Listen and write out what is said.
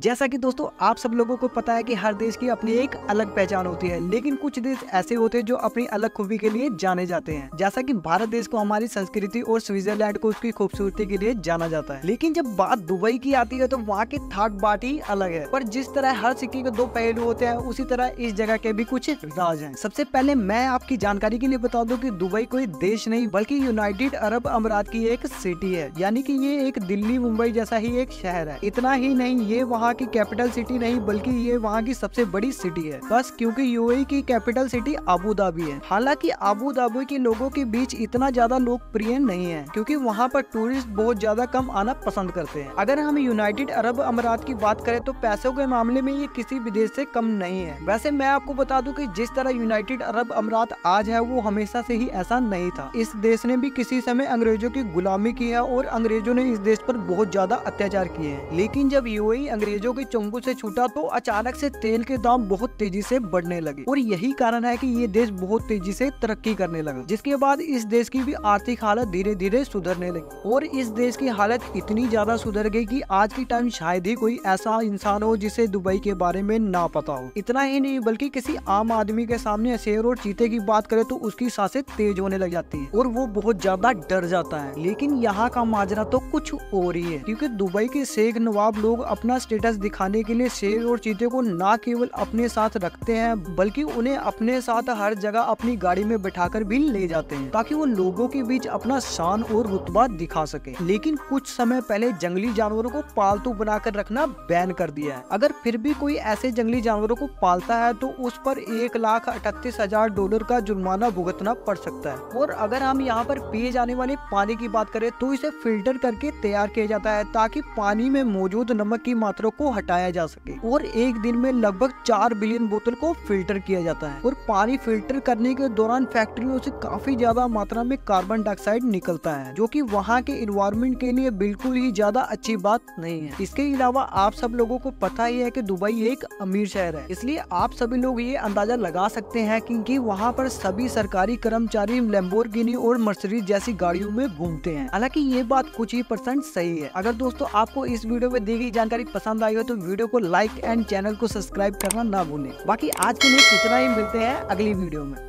जैसा कि दोस्तों, आप सब लोगों को पता है कि हर देश की अपनी एक अलग पहचान होती है, लेकिन कुछ देश ऐसे होते हैं जो अपनी अलग खूबी के लिए जाने जाते हैं। जैसा कि भारत देश को हमारी संस्कृति और स्विट्जरलैंड को उसकी खूबसूरती के लिए जाना जाता है। लेकिन जब बात दुबई की आती है तो वहाँ की थाट बाट ही अलग है। पर जिस तरह हर सिक्के के दो पहलू होते हैं, उसी तरह इस जगह के भी कुछ राज है। सबसे पहले मैं आपकी जानकारी के लिए बता दूँ कि दुबई कोई देश नहीं, बल्कि यूनाइटेड अरब अमरात की एक सिटी है। यानी कि ये एक दिल्ली, मुंबई जैसा ही एक शहर है। इतना ही नहीं, ये वहाँ की कैपिटल सिटी नहीं, बल्कि ये वहाँ की सबसे बड़ी सिटी है। बस क्योंकि यूएई की कैपिटल सिटी अबू धाबी है। हालाँकि अबू धाबी के लोगों के बीच इतना ज़्यादा लोकप्रिय नहीं है, क्योंकि वहाँ पर टूरिस्ट बहुत ज़्यादा कम आना पसंद करते हैं। अगर हम यूनाइटेड अरब अमारात की बात करें तो पैसों के मामले में ये किसी भी देश से कम नहीं है। वैसे मैं आपको बता दूँ कि जिस तरह यूनाइटेड अरब अमारात आज है, वो हमेशा से ही ऐसा नहीं था। इस देश ने भी किसी समय अंग्रेज़ों की गुलामी की है, और अंग्रेज़ों ने इस देश पर बहुत ज़्यादा अत्याचार किए हैं। लेकिन जब यूएई अंग्रेज़ों के चंगुल से छूटा तो अचानक से तेल के दाम बहुत तेज़ी से बढ़ने लगे। और यही कारण है कि ये देश बहुत तेज़ी से तरक्की करने लगा। जिसके बाद इस देश की भी आर्थिक हालत धीरे धीरे सुधरने लगी। और इस देश की हालत इतनी ज़्यादा सुधर गई कि आज की टाइम शायद ही कोई ऐसा इंसान हो जिसे दुबई के बारे में ना पता हो। इतना ही नहीं, बल्कि किसी आम आदमी के सामने शेर और चीते की बात करे तो उसकी साँसें तेज होने लग जाती है। और वो बहुत ज़्यादा डर जाता है। लेकिन यहाँ का माजरा तो कुछ और ही है। क्योंकि दुबई के शेख नवाब लोग अपना स्टेटस दिखाने के लिए शेर और चीते को न केवल अपने साथ रखते हैं, बल्कि उन्हें अपने साथ हर जगह अपनी गाड़ी में बैठाकर भी ले जाते हैं, ताकि वो लोगों के बीच अपना शान और रुतबा दिखा सके। लेकिन कुछ समय पहले जंगली जानवरों को पालतू बनाकर रखना बैन कर दिया है। अगर फिर भी कोई ऐसे जंगली जानवरों को पालता है तो उस पर एक लाख अठतीस हज़ार डॉलर का जुर्माना भुगतना पड़ सकता है। और अगर हम यहाँ पर पिए जाने वाले पानी की बात करें तो इसे फ़िल्टर करके तैयार किया जाता है, ताकि पानी में मौजूद नमक की मात्रा को हटाया जा सके और एक दिन में लगभग चार बिलियन बोतल को फ़िल्टर किया जाता है और पानी फ़िल्टर करने के दौरान फैक्ट्रियों से काफ़ी ज़्यादा मात्रा में कार्बन डाइऑक्साइड निकलता है, जो कि वहाँ के इन्वायरमेंट के लिए बिल्कुल ही ज़्यादा अच्छी बात नहीं है। इसके अलावा आप सब लोगों को पता ही है की दुबई एक अमीर शहर है, इसलिए आप सभी लोग ये अंदाज़ा लगा सकते हैं क्योंकि वहाँ पर सभी सरकारी कर्मचारी लेम्बोर्गिनी और मर्सरीज जैसी गाड़ियों में घूमते हैं। हालाँकि ये बात कुछ ही परसेंट सही है। अगर दोस्तों आपको इस वीडियो में दी गई जानकारी पसंद आई हो तो वीडियो को लाइक एंड चैनल को सब्सक्राइब करना ना भूलें। बाकी आज के लिए इतना ही, मिलते हैं अगली वीडियो में।